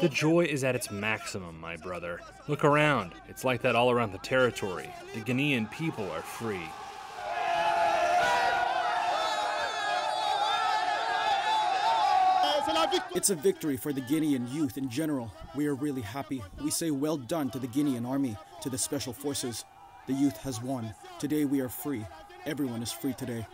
The joy is at its maximum, my brother. Look around. It's like that all around the territory. The Guinean people are free. It's a victory for the Guinean youth in general. We are really happy. We say well done to the Guinean army, to the special forces. The youth has won. Today we are free. Everyone is free today.